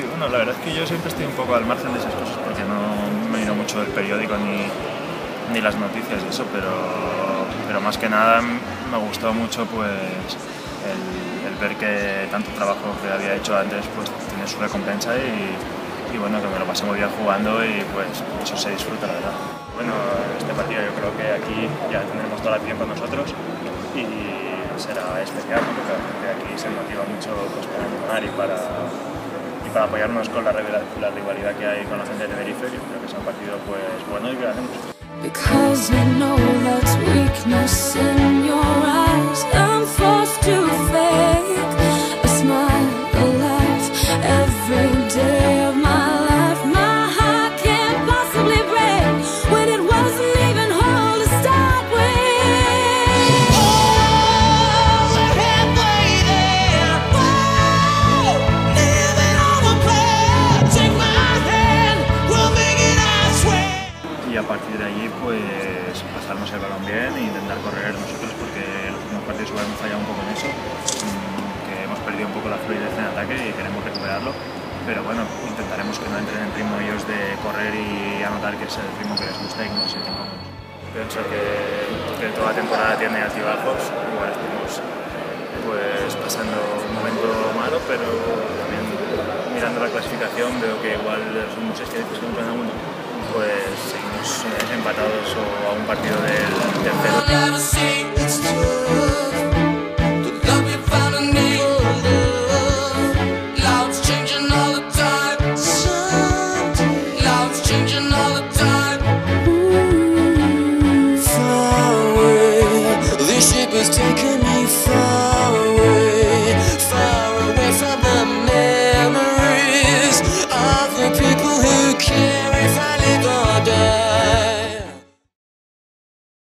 la verdad es que yo siempre estoy un poco al margen de esas cosas porque no me miro mucho el periódico ni, ni las noticias y eso, pero, pero más que nada me gustó mucho pues el, ver que tanto trabajo que había hecho antes pues tiene su recompensa y, y, bueno, que me lo pasé muy bien jugando y pues eso se disfruta la verdad. Bueno, este partido yo creo que aquí ya tendremos toda la tiempo nosotros y será especial porque aquí se motiva mucho pues, para animar y para, para apoyarnos con la, la, rivalidad que hay con la gente de Tenerife. Yo creo que es un partido pues bueno y que ganemos. A partir de allí, pues pasarnos el balón bien e intentar correr nosotros, porque los últimos partidos hemos fallado un poco en eso, que hemos perdido un poco la fluidez en ataque y queremos recuperarlo. Pero bueno, intentaremos que no entren en ritmo ellos de correr y anotar, que es el ritmo que les gusta y que nos sienten cómodos. Pienso que, que toda temporada tiene altibajos, igual estamos pues pasando un momento malo, pero también mirando la clasificación veo que igual los últimos seis que en el mundo pues seguimos eh, empatados o a un partido del tercero. Taking